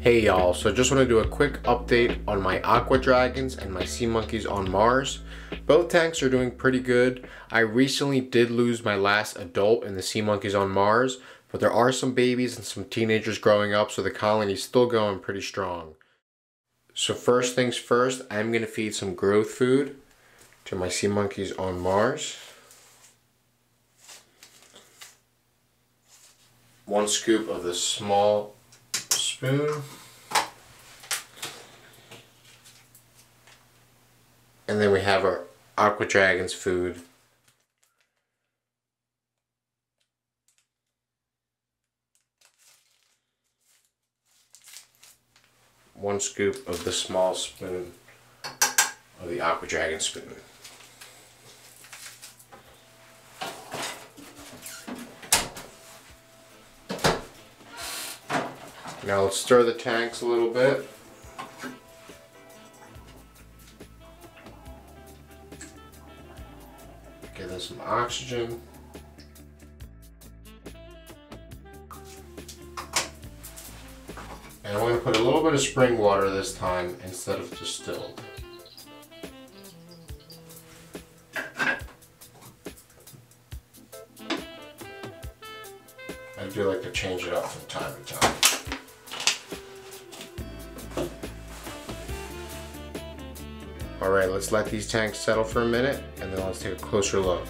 Hey y'all, so I just want to do a quick update on my Aqua Dragons and my Sea Monkeys on Mars. Both tanks are doing pretty good. I recently did lose my last adult in the Sea Monkeys on Mars, but there are some babies and some teenagers growing up, so the colony's still going pretty strong. So first things first, I'm going to feed some growth food to my Sea Monkeys on Mars. One scoop of this small spoon. And then we have our Aqua Dragons food. One scoop of the small spoon of the Aqua Dragon spoon. Now let's stir the tanks a little bit. Give them some oxygen. And I'm going to put a little bit of spring water this time instead of distilled. I do like to change it up from time to time. All right, let's let these tanks settle for a minute and then let's take a closer look.